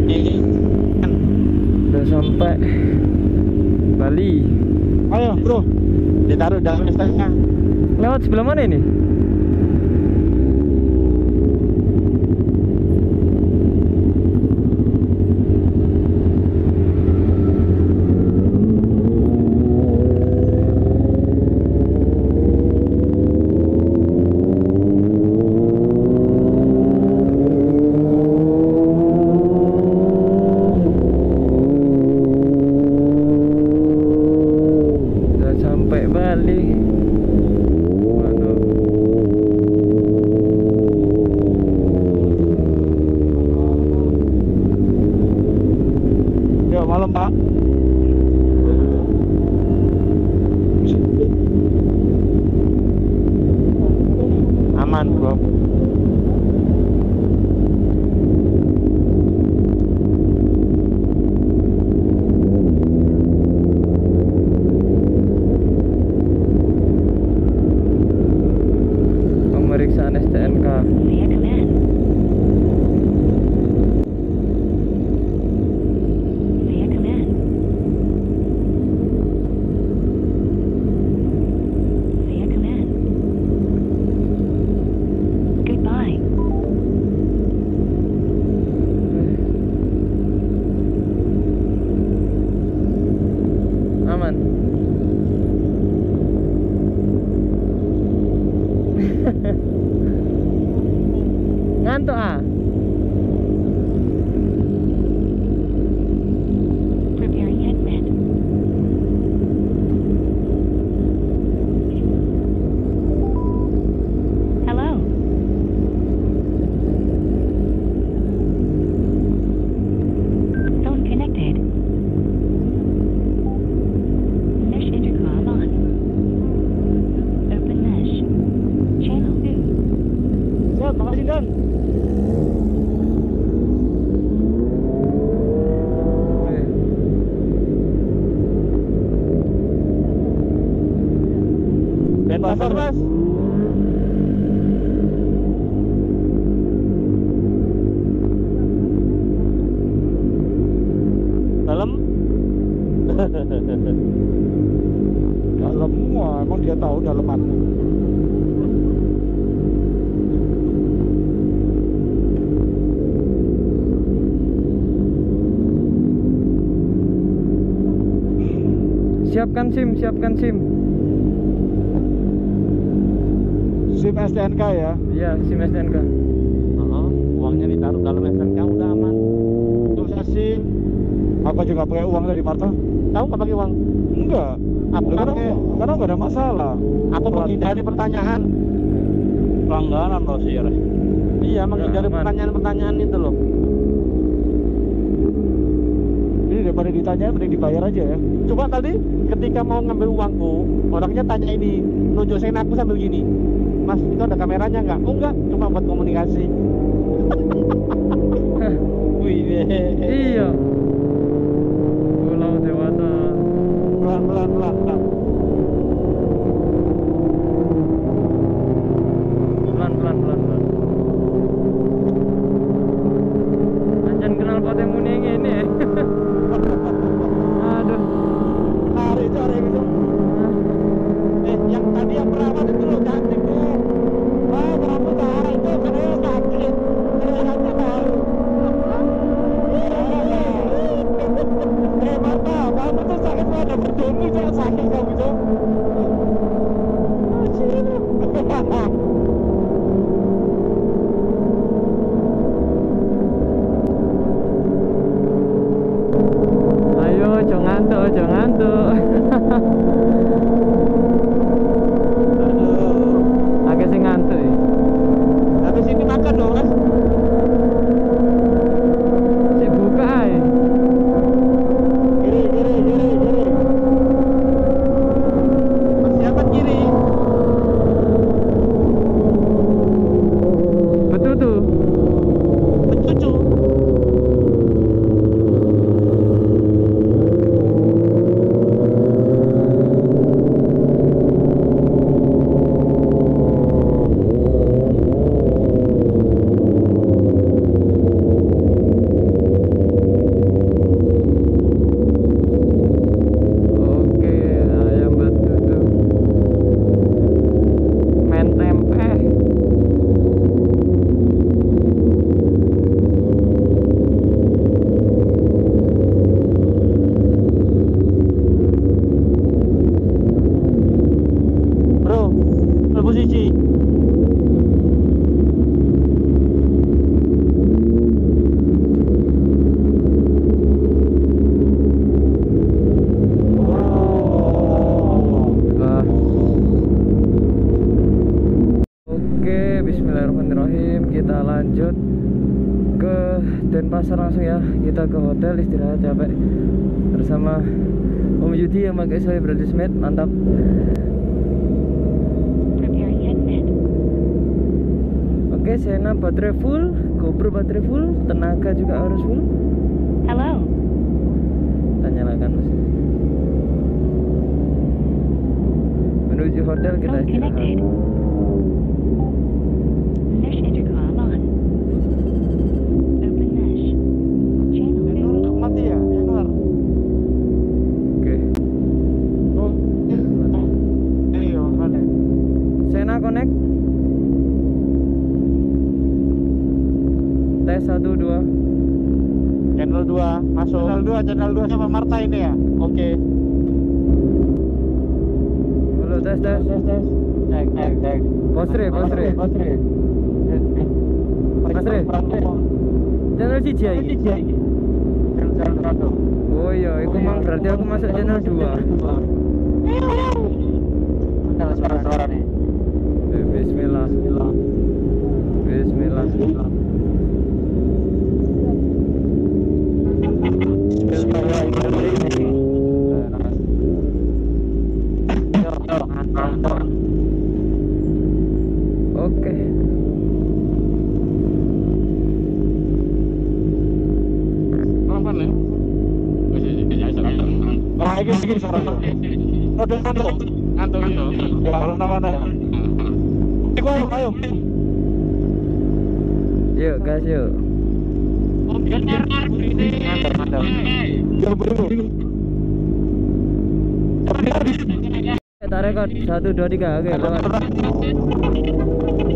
oke Taruh di udah sampai Bali Ayo, bro. Ditaruh dalam stasiunnya. lewat sebelah mana ini udah sampai Bali mana Yuk, malam, Pak. Aman, bro. Pemeriksaan STNK Dalam wah, emang dia tahu daleman. siapkan SIM siapkan SIM SIM STNK ya. iya SIM STNK uangnya ditaruh dalam SNK udah aman. Susah sih. Apa juga pakai uang dari Marta? Tahu nggak pakai uang? Enggak. Aku Karena, pakai. karena nggak ada masalah. Aku menghindari pertanyaan. Pelanggaran loh sih. Iya, menghindari pertanyaan-pertanyaan itu loh. Ini daripada ditanya, mending dibayar aja ya. Coba tadi ketika mau ngambil uangku, orangnya tanya ini, nunjukin aku sambil gini. Mas, itu ada kameranya nggak? Oh enggak, cuma buat komunikasi. Wih, iya lăn lăn lăn kita lanjut ke Denpasar langsung ya. Kita ke hotel istirahat capek bersama Om Yudi yang pakai saya bridesmaid mantap. Preparing headband. oke Sena baterai full GoPro baterai full tenaga juga harus full. Hello. kita nyalakan mesin menuju hotel kita istirahat connected. Mesh intercom on. Open mesh. Channel Yang 50. luar mati ya? Yang luar. oke Oh, iya, mana? Sena connect tes 1 2 Channel 2 masuk. Channel 2, channel 2 sama Marta ini ya. Oke. halo tes tes tes. Cek, cek, cek. Channel oh iya itu mang berarti aku masuk channel Jangan buru. Kita rekod 1, 2, 3 Oke lewat Oke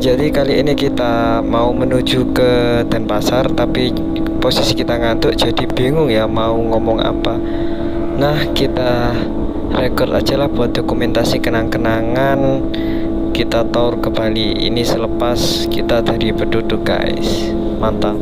jadi kali ini kita mau menuju ke Denpasar tapi posisi kita ngantuk jadi bingung ya mau ngomong apa. Nah, kita record aja lah buat dokumentasi kenang-kenangan kita tour ke Bali ini selepas kita dari penduduk guys. Mantap.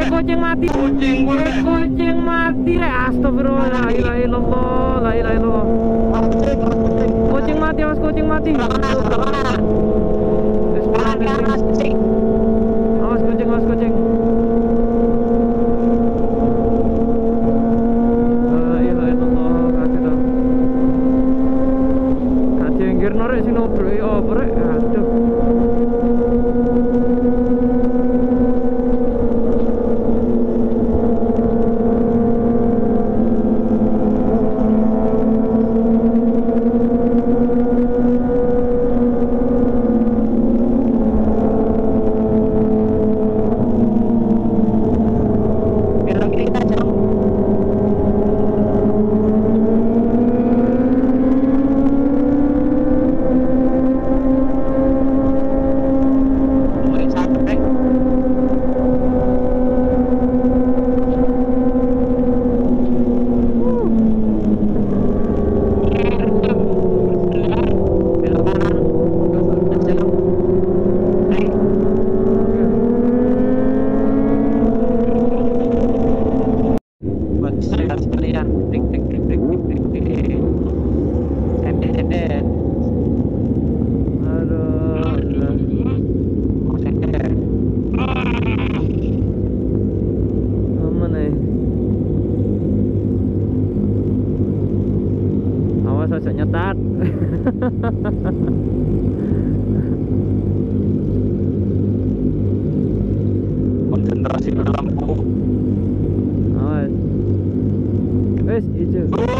Kucing gue. Kucing mati. Kucing gue. Kucing mati rek. Astagfirullah. La ilaha illallah. La ilaha illallah. Kucing mati, awas kucing mati. Bismillahirrahmanirrahim. Awas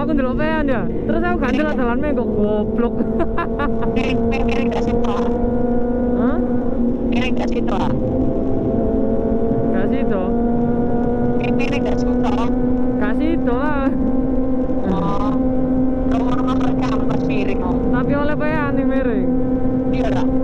Aku ndelok pean ya. Terus aku gak ndelok dalan minggu goblok. kiri kiri ke situ Hah? kiri ke situ Gak situ. kiri kiri ke situ Gak situ lah. oh kamu pas piring oh Tapi oleh pean nih miring. iya lah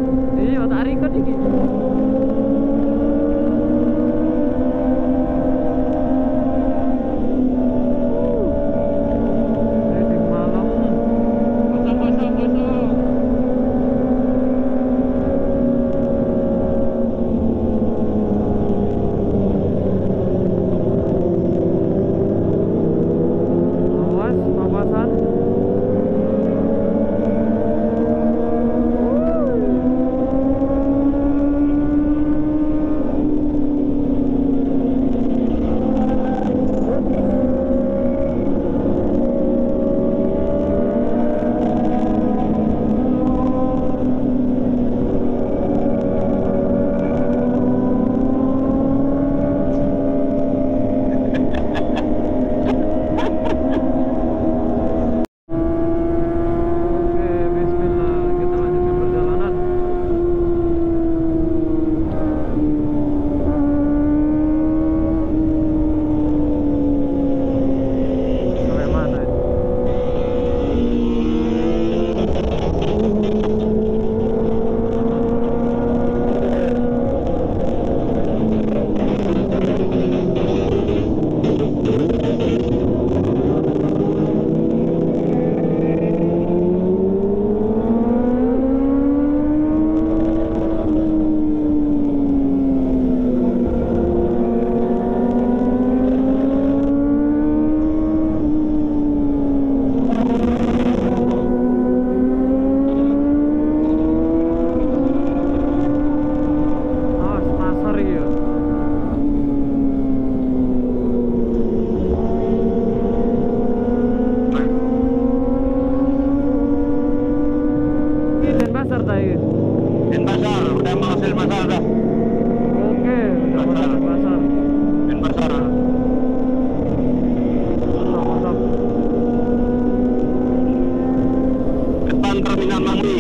kami namang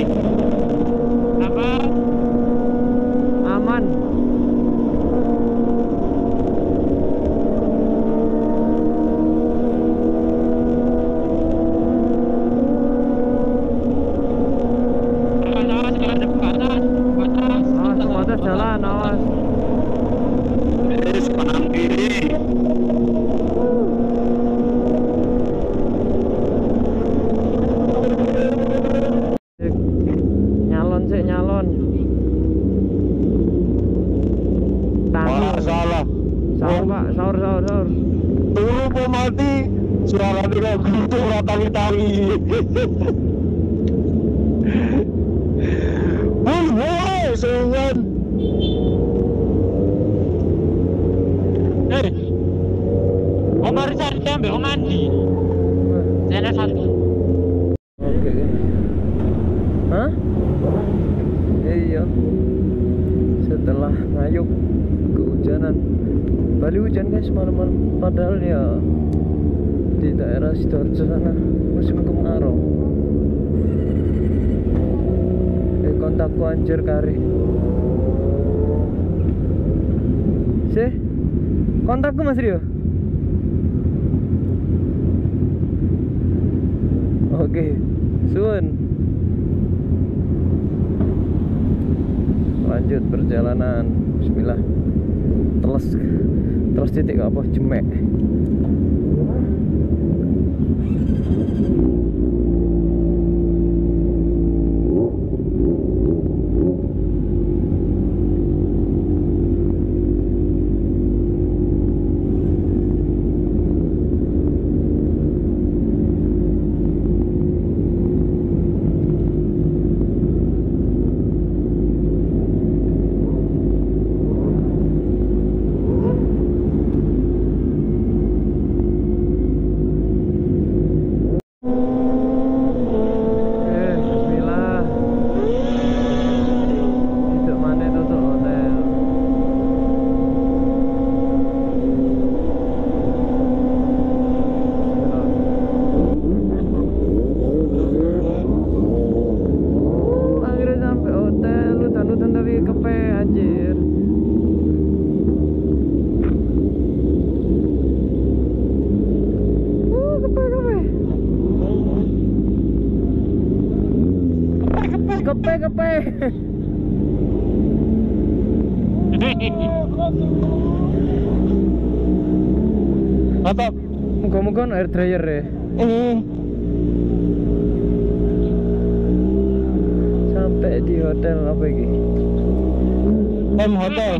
Salah Sahur, Pak. Sahur, sahur, sahur. Turu po mati. Suara gitu Woi, woi, sengan eh. Omar cari ambil Om Andi. Saya satu Oke. Hah? Iya. Setelah ngayup kehujanan. Bali malam-malam. Padahal ya di daerah sidoarjo sana musim kemarau. Eh, kon kontakku anjir kari. Sih kontakku mas Rio? Oke suun lanjut perjalanan. Bismillah. Teles teles titik apa jemek Eh, bismillah. Itu mana itu tuh hotel? Uh, Akhirnya sampai hotel, hutan-hutan tapi kepe anjir. Uh, kepe kepe. Kepe kepe. Mantap. Muka-muka ono air dryer ya. Hmm. Sampai di hotel apa ini? M Hotel.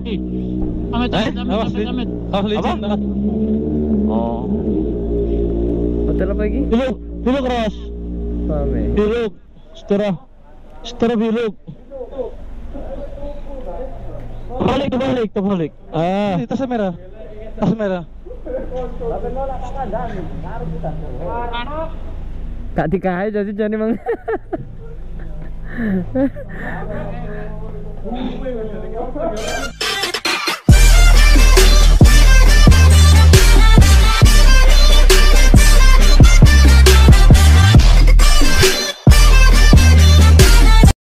Amit, Eh, amit, amit, Lin. amit. Apa? Oh. Hotel apa ini? Biluk, biluk Ros. Paham ya? Biluk. Setera. Setera biluk. Balik, kebalik, kebalik. Ah. Ini tas merah. Tas merah. Kak dikahai jadi jadi mang.